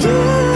you